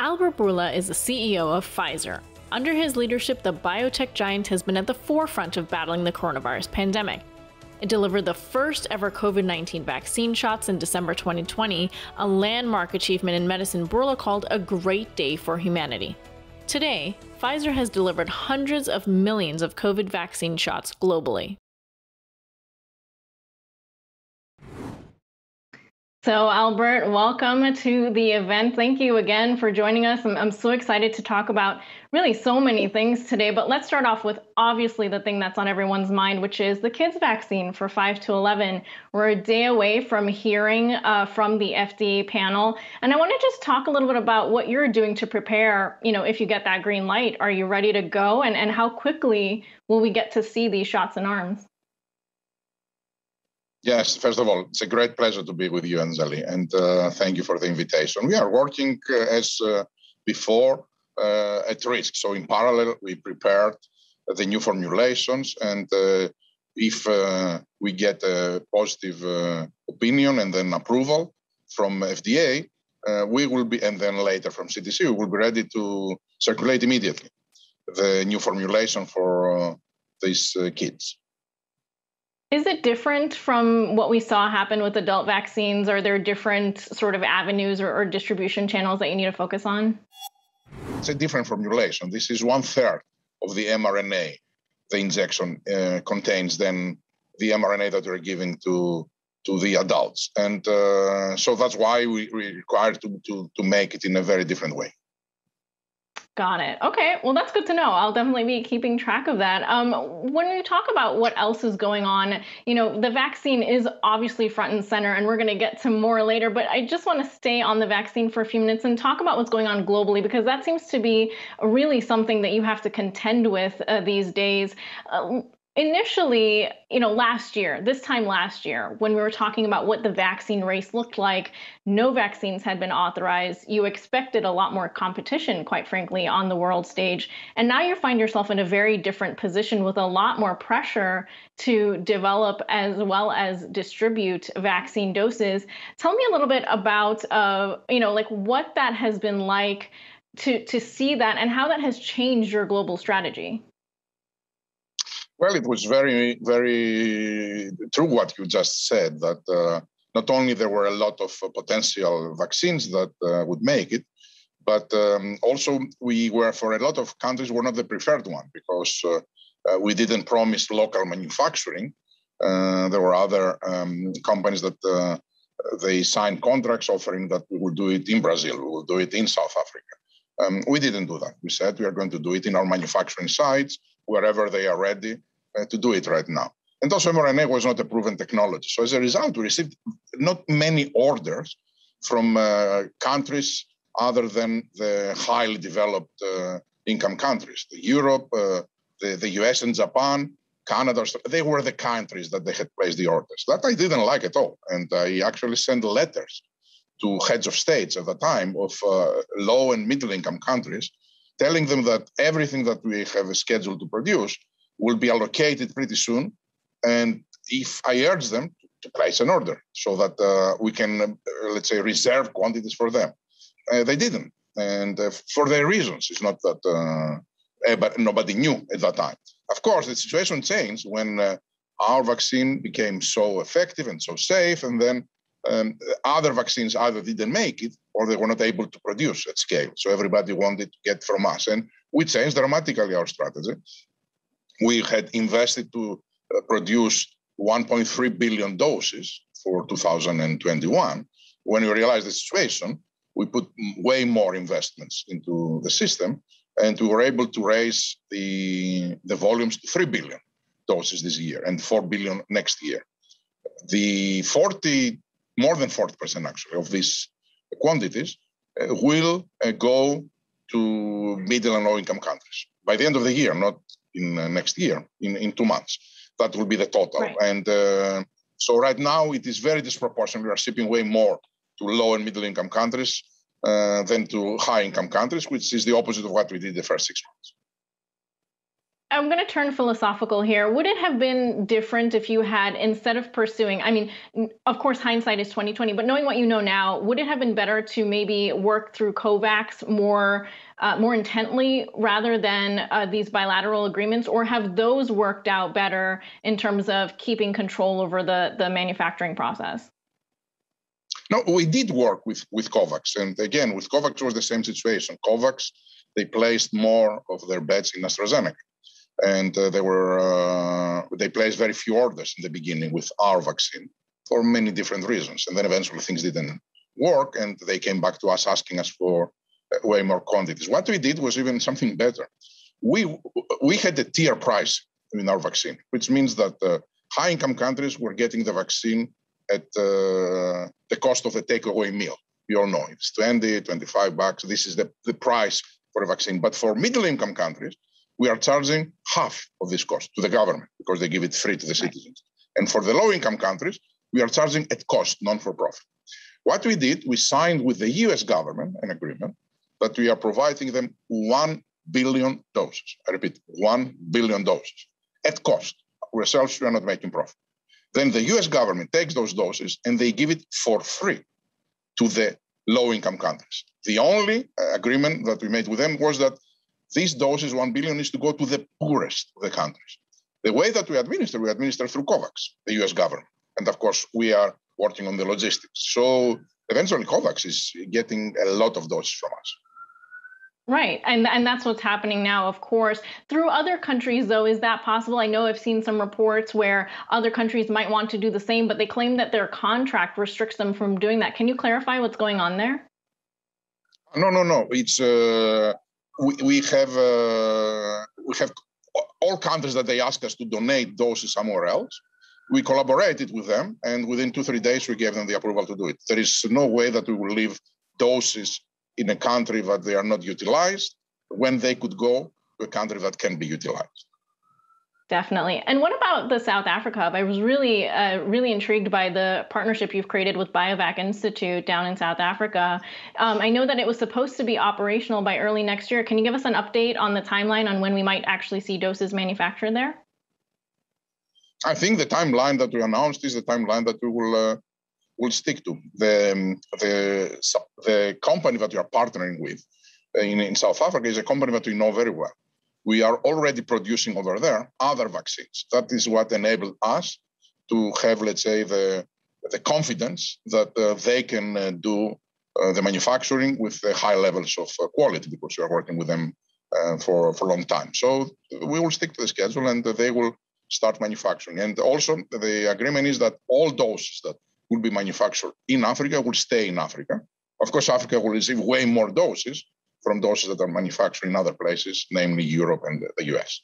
Albert Bourla is the CEO of Pfizer. Under his leadership, the biotech giant has been at the forefront of battling the coronavirus pandemic. It delivered the first ever COVID 19 vaccine shots in December 2020, a landmark achievement in medicine Bourla called a great day for humanity. Today, Pfizer has delivered hundreds of millions of COVID vaccine shots globally. So, Albert, welcome to the event. Thank you again for joining us. I'm, I'm, so excited to talk about really so many things today. But let's start off with obviously the thing that's on everyone's mind, which is the kids' vaccine for 5 to 11. We're a day away from hearing uh, from the FDA panel. And I want to just talk a little bit about what you're doing to prepare, you know, if you get that green light. Are you ready to go? And, and how quickly will we get to see these shots in arms? Yes, first of all, it's a great pleasure to be with you, Anjalee, and uh, thank you for the invitation. We are working uh, as uh, before uh, at risk. So, in parallel, we prepared the new formulations, and uh, if uh, we get a positive opinion and then approval from FDA, we will be, and then later from CDC, we will be ready to circulate immediately the new formulation for these kids. Is it different from what we saw happen with adult vaccines? Are there different sort of avenues or, or distribution channels that you need to focus on? It's a different formulation. This is one third of the mRNA the injection uh, contains than the mRNA that we're giving to to the adults, and uh, so that's why we, we require to, to to make it in a very different way. Got it. Okay. Well, that's good to know. I'll definitely be keeping track of that. Um, when we talk about what else is going on, you know, the vaccine is obviously front and center, and we're going to get to more later. But I just want to stay on the vaccine for a few minutes and talk about what's going on globally, because that seems to be really something that you have to contend with uh, these days. Uh, initially, you know, last year, this time last year, when we were talking about what the vaccine race looked like, no vaccines had been authorized. You expected a lot more competition, quite frankly, on the world stage. And now you find yourself in a very different position with a lot more pressure to develop as well as distribute vaccine doses. Tell me a little bit about, uh, you know, like what that has been like to, to see that and how that has changed your global strategy. Well, it was very, very true what you just said that uh, not only there were a lot of uh, potential vaccines that uh, would make it, but um, also we were for a lot of countries were not the preferred one because uh, uh, we didn't promise local manufacturing. Uh, there were other um, companies that they signed contracts offering that we will do it in Brazil, we will do it in South Africa. Um, we didn't do that. We said we are going to do it in our manufacturing sites wherever they are ready to do it right now. And also, mRNA was not a proven technology. So, as a result, we received not many orders from uh, countries other than the highly developed uh, income countries, the Europe, uh, the, the US and Japan, Canada. They were the countries that they had placed the orders. That I didn't like at all. And I actually sent letters to heads of states at the time of uh, low and middle income countries, telling them that everything that we have scheduled to produce will be allocated pretty soon. And if I urge them to place an order so that uh, we can, uh, let's say, reserve quantities for them, uh, they didn't. And uh, for their reasons, it's not that uh, eh, but nobody knew at that time. Of course, the situation changed when uh, our vaccine became so effective and so safe, and then um, other vaccines either didn't make it or they were not able to produce at scale. So everybody wanted to get from us. And we changed dramatically our strategy we had invested to uh, produce 1.3 billion doses for 2021. When we realized the situation, we put way more investments into the system, and we were able to raise the, the volumes to 3 billion doses this year and 4 billion next year. The 40, more than 40% actually, of these quantities uh, will uh, go to middle and low income countries by the end of the year, not in uh, next year, in, in two months. That will be the total. Right. And uh, so right now it is very disproportionate. We are shipping way more to low and middle income countries uh, than to high income countries, which is the opposite of what we did the first six months. I'm going to turn philosophical here. Would it have been different if you had instead of pursuing I mean, of course hindsight is 2020, but knowing what you know now, would it have been better to maybe work through COVAX more uh, more intently rather than uh, these bilateral agreements or have those worked out better in terms of keeping control over the the manufacturing process? No, we did work with with COVAX and again with COVAX was the same situation. COVAX they placed more of their bets in AstraZeneca and uh, they were uh, they placed very few orders in the beginning with our vaccine for many different reasons and then eventually things didn't work and they came back to us asking us for uh, way more quantities. What we did was even something better. We we had a tier price in our vaccine which means that uh, high income countries were getting the vaccine at uh, the cost of a takeaway meal. You all know it's 20 25 bucks. This is the, the price for a vaccine. But for middle income countries we are charging half of this cost to the government because they give it free to the citizens. And for the low income countries, we are charging at cost, non for profit. What we did, we signed with the US government an agreement that we are providing them 1 billion doses. I repeat, 1 billion doses at cost. Ourselves, we are not making profit. Then the US government takes those doses and they give it for free to the low income countries. The only uh, agreement that we made with them was that these doses, 1 billion, is to go to the poorest of the countries. The way that we administer, we administer through COVAX, the US government. And of course, we are working on the logistics. So eventually, COVAX is getting a lot of doses from us. Right. And and that's what's happening now, of course. Through other countries though, is that possible? I know I've seen some reports where other countries might want to do the same, but they claim that their contract restricts them from doing that. Can you clarify what's going on there? No, no, no. It's uh, we, we have uh, we have all countries that they ask us to donate doses somewhere else. We collaborated with them, and within two three days we gave them the approval to do it. There is no way that we will leave doses in a country that they are not utilized when they could go to a country that can be utilized. Definitely. And what about the South Africa hub? I was really, uh, really intrigued by the partnership you've created with Biovac Institute down in South Africa. Um, I know that it was supposed to be operational by early next year. Can you give us an update on the timeline on when we might actually see doses manufactured there? I think the timeline that we announced is the timeline that we will uh, will stick to. The, um, the the company that we are partnering with in, in South Africa is a company that we know very well we are already producing over there other vaccines. That is what enabled us to have, let's say, the, the confidence that uh, they can uh, do uh, the manufacturing with high levels of uh, quality because we are working with them uh, for, for a long time. So we will stick to the schedule and they will start manufacturing. And also, the agreement is that all doses that will be manufactured in Africa will stay in Africa. Of course, Africa will receive way more doses, from doses that are manufactured in other places, namely Europe and the US.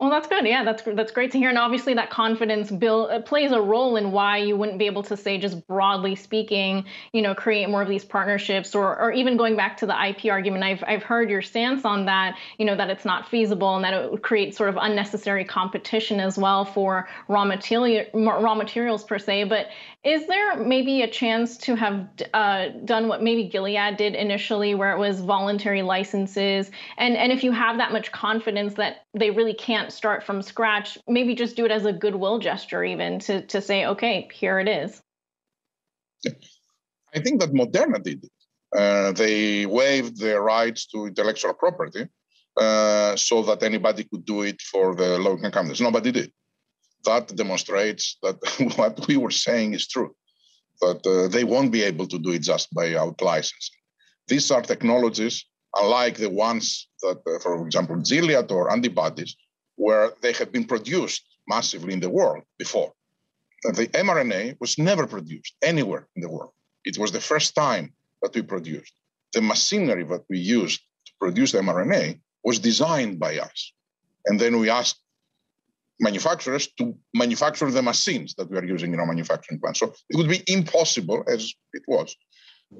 Well, that's good. Yeah, that's that's great to hear. And obviously, that confidence bill uh, plays a role in why you wouldn't be able to say, just broadly speaking, you know, create more of these partnerships, or or even going back to the IP argument. I've I've heard your stance on that. You know, that it's not feasible and that it would create sort of unnecessary competition as well for raw material raw materials per se. But is there maybe a chance to have uh, done what maybe Gilead did initially, where it was voluntary licenses? And and if you have that much confidence that they really can't start from scratch, maybe just do it as a goodwill gesture, even to, to say, okay, here it is. I think that Moderna did. Uh, they waived their rights to intellectual property uh, so that anybody could do it for the low income countries. Nobody did. That demonstrates that what we were saying is true, that uh, they won't be able to do it just by out licensing. These are technologies, unlike the ones that, uh, for example, Gilead or antibodies, where they have been produced massively in the world before. The mRNA was never produced anywhere in the world. It was the first time that we produced. The machinery that we used to produce mRNA was designed by us. And then we asked manufacturers to manufacture the machines that we are using in our manufacturing plant. So it would be impossible, as it was,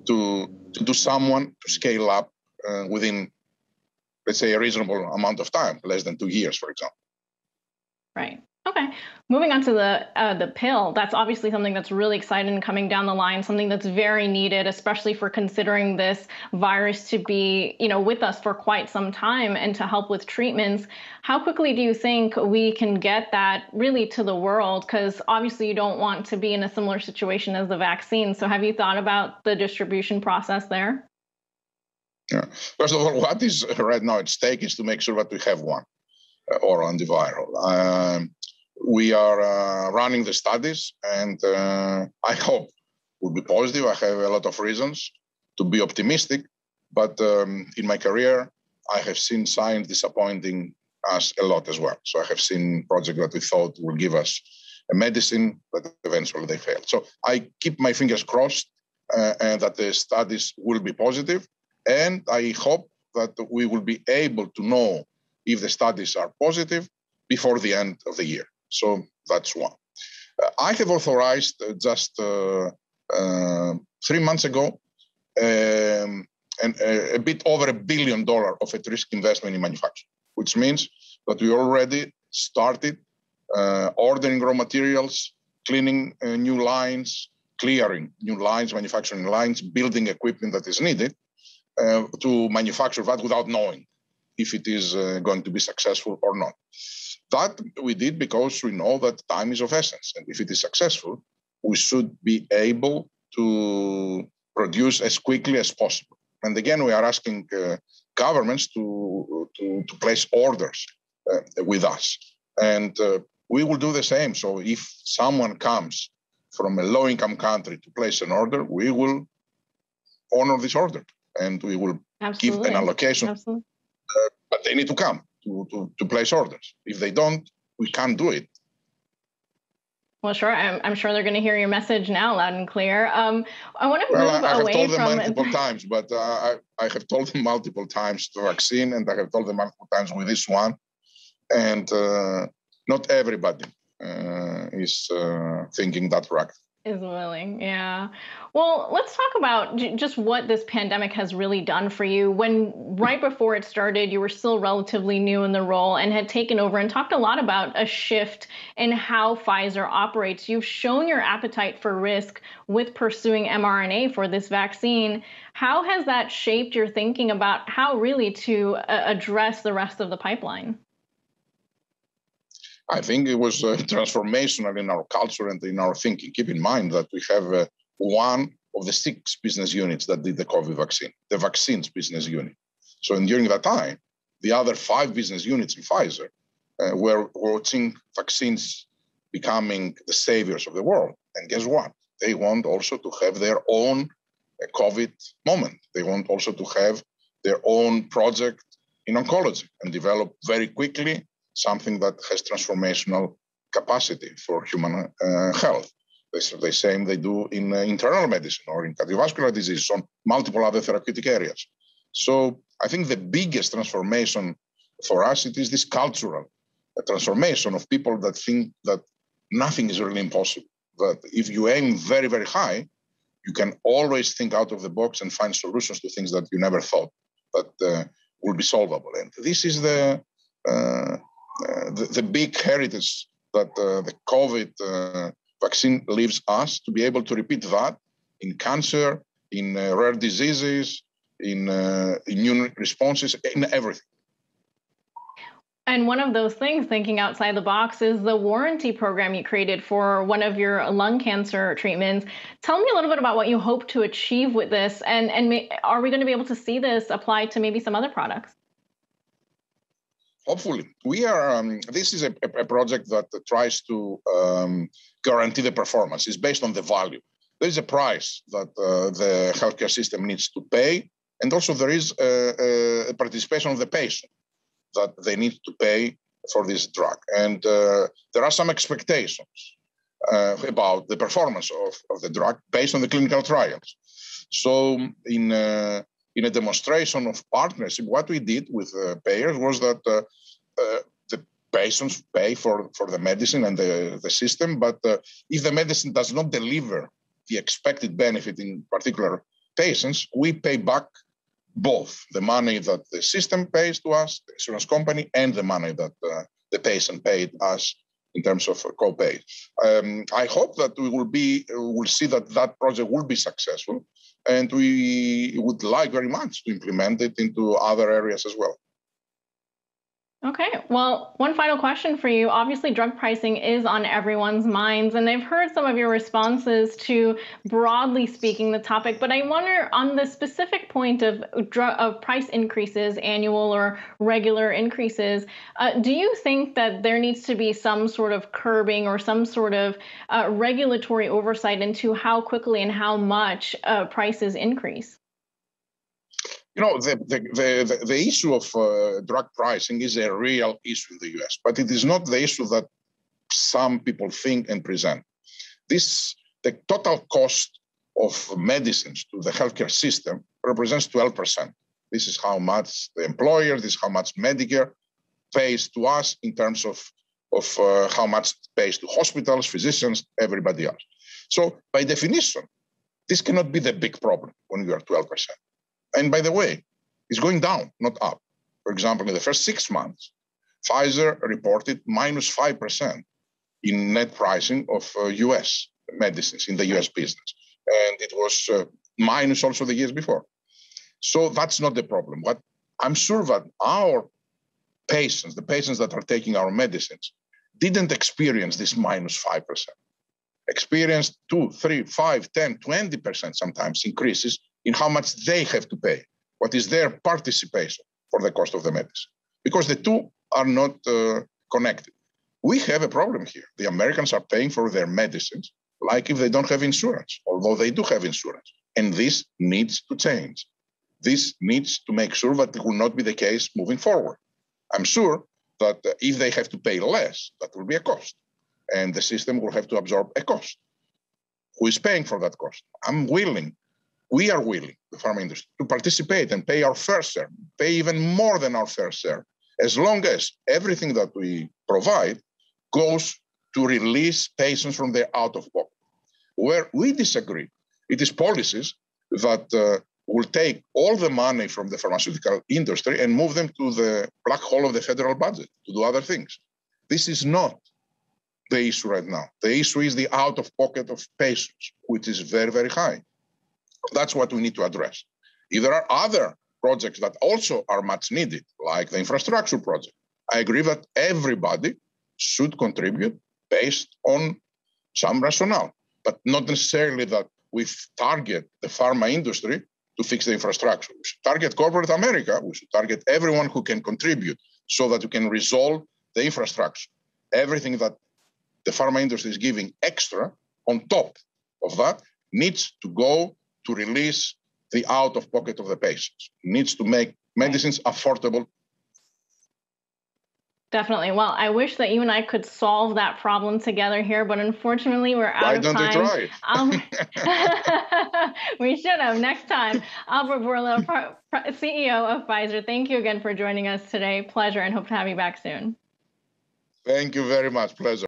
to, to do someone to scale up uh, within let's say, a reasonable amount of time, less than two years, for example. Right. Okay, moving on to the uh, the pill. That's obviously something that's really exciting coming down the line. Something that's very needed, especially for considering this virus to be, you know, with us for quite some time and to help with treatments. How quickly do you think we can get that really to the world? Because obviously you don't want to be in a similar situation as the vaccine. So have you thought about the distribution process there? Yeah. First of all, what is right now at stake is to make sure that we have one uh, oral antiviral. Um, we are uh, running the studies, and uh, I hope will be positive. I have a lot of reasons to be optimistic, but um, in my career, I have seen science disappointing us a lot as well. So I have seen projects that we thought will give us a medicine, but eventually they failed. So I keep my fingers crossed uh, and that the studies will be positive, and I hope that we will be able to know if the studies are positive before the end of the year. So that's one. Uh, I have authorized uh, just uh, uh, three months ago um, and a, bit over a billion dollar of at-risk investment in manufacturing, which means that we already started uh, ordering raw materials, cleaning uh, new lines, clearing new lines, manufacturing lines, building equipment that is needed to manufacture that without knowing if it is going to be successful or not. That we did because we know that time is of essence. And if it is successful, we should be able to produce as quickly as possible. And again, we are asking uh, governments to, to, to, place orders uh, with us. And uh, we will do the same. So if someone comes from a low income country to place an order, we will honor this order and we will Absolutely. give an allocation. Uh, but they need to come to, to, to place orders. If they don't, we can't do it. Well, sure. I'm, I'm sure they're going to hear your message now, loud and clear. Um, I want to well, move I, I away have told from them multiple times, but uh, I, I have told them multiple times the vaccine, and I have told them multiple times with this one, and uh, not everybody uh, is uh, thinking that right is willing yeah. Well let's talk about j- just what this pandemic has really done for you. When right before it started you were still relatively new in the role and had taken over and talked a lot about a shift in how pfizer operates. You've shown your appetite for risk with pursuing mrna for this vaccine. How has that shaped your thinking about how really to uh, address the rest of the pipeline I think it was uh, transformational in our culture and in our thinking. Keep in mind that we have uh, one of the six business units that did the COVID vaccine, the vaccines business unit. So, and during that time, the other five business units in Pfizer uh, were watching vaccines becoming the saviors of the world. And guess what? They want also to have their own uh, COVID moment. They want also to have their own project in oncology and develop very quickly something that has transformational capacity for human uh, health. the same they do in uh, internal medicine or in cardiovascular disease, on multiple other therapeutic areas. So I think the biggest transformation for us it is this cultural uh, transformation of people that think that nothing is really impossible. That if you aim very very high, you can always think out of the box and find solutions to things that you never thought that uh, will be solvable. And this is the uh, the, the, big heritage that uh, the COVID uh, vaccine leaves us to be able to repeat that in cancer, in rare diseases, in immune responses, in everything. And one of those things, thinking outside the box, is the warranty program you created for one of your lung cancer treatments. Tell me a little bit about what you hope to achieve with this, and and may, are we going to be able to see this apply to maybe some other products? Hopefully. We are um, this is a, a, project that tries to um, guarantee the performance. It's based on the value. There is a price that uh, the healthcare system needs to pay and also there is a, a, participation of the patient that they need to pay for this drug. And uh, there are some expectations uh, about the performance of, of the drug based on the clinical trials. So in uh, in a demonstration of partnership, what we did with the payers was that uh, uh, the patients pay for, for the medicine and the, the system, but uh, if the medicine does not deliver the expected benefit in particular patients, we pay back both the money that the system pays to us, the insurance company, and the money that uh, the patient paid us in terms of copay. Um, I hope that we will be will see that that project will be successful, and we would like very much to implement it into other areas as well. Okay, well, one final question for you. Obviously, drug pricing is on everyone's minds, and I've heard some of your responses to, broadly speaking, the topic. But I wonder on the specific point of drug of price increases, annual or regular increases. Uh, do you think that there needs to be some sort of curbing or some sort of uh, regulatory oversight into how quickly and how much uh, prices increase? You know, the, the, the, the issue of uh, drug pricing is a real issue in the US, but it is not the issue that some people think and present. This, the total cost of medicines to the healthcare system represents 12%. This is how much the employer, this is how much Medicare pays to us in terms of, of uh, how much it pays to hospitals, physicians, everybody else. So by definition, this cannot be the big problem when you are 12%. And by the way, it's going down, not up. For example, in the first six months, Pfizer reported minus 5% in net pricing of uh, US medicines in the US business. And it was uh, minus also the years before. So that's not the problem. But I'm sure that our patients, the patients that are taking our medicines, didn't experience this minus 5%. Experienced 2, 3, 5, 10, 20% sometimes increases in how much they have to pay, what is their participation for the cost of the medicine, because the two are not uh, connected. We have a problem here. The Americans are paying for their medicines like if they don't have insurance, although they do have insurance. And this needs to change. This needs to make sure that it will not be the case moving forward. I'm sure that if they have to pay less, that will be a cost. And the system will have to absorb a cost. Who is paying for that cost? I'm willing we are willing, the pharma industry, to participate and pay our fair share, pay even more than our fair share, as long as everything that we provide goes to release patients from their out of pocket. Where we disagree, it is policies that uh, will take all the money from the pharmaceutical industry and move them to the black hole of the federal budget to do other things. This is not the issue right now. The issue is the out of pocket of patients, which is very, very high. That's what we need to address. If there are other projects that also are much needed, like the infrastructure project, I agree that everybody should contribute based on some rationale, but not necessarily that we target the pharma industry to fix the infrastructure. We should target corporate America. We should target everyone who can contribute so that we can resolve the infrastructure. Everything that the pharma industry is giving extra on top of that needs to go to release the out of pocket of the patients. It needs to make medicines affordable. Definitely. Well, I wish that you and I could solve that problem together here, but unfortunately, we're out Why of time. Why don't we try? Um, we should have next time. Albert Bourla, CEO of Pfizer, thank you again for joining us today. Pleasure and hope to have you back soon. Thank you very much. Pleasure.